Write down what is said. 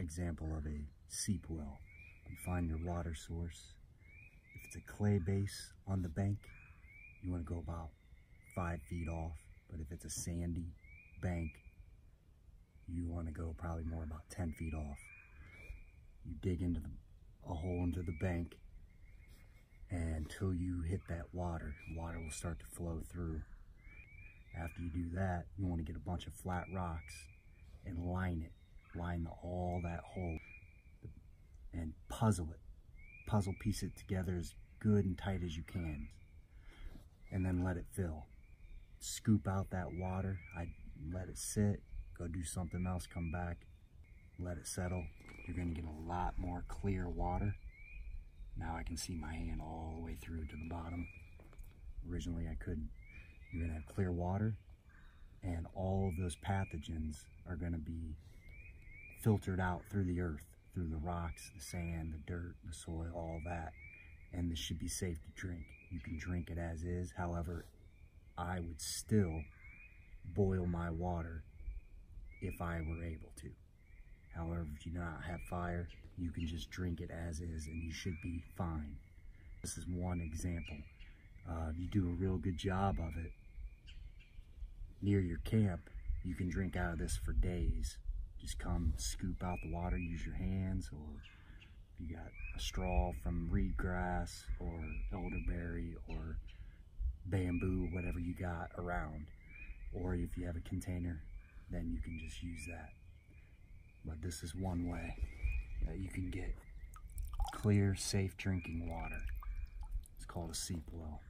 example of a seep well. You find your water source. If it's a clay base on the bank, you want to go about five feet off. But if it's a sandy bank, you want to go probably more about 10 feet off. You dig into the, a hole into the bank and until you hit that water, water will start to flow through. After you do that, you want to get a bunch of flat rocks and line it. Line all that hole and puzzle it. Puzzle piece it together as good and tight as you can. And then let it fill. Scoop out that water. I let it sit. Go do something else. Come back. Let it settle. You're going to get a lot more clear water. Now I can see my hand all the way through to the bottom. Originally I couldn't. You're to have clear water and all of those pathogens are going to be filtered out through the earth, through the rocks, the sand, the dirt, the soil, all that. And this should be safe to drink. You can drink it as is. However, I would still boil my water if I were able to. However, if you do not have fire, you can just drink it as is and you should be fine. This is one example. Uh, you do a real good job of it near your camp, you can drink out of this for days. Just come scoop out the water, use your hands, or if you got a straw from reed grass or elderberry or bamboo, whatever you got around. Or if you have a container, then you can just use that. But this is one way that you can get clear, safe drinking water. It's called a seep well.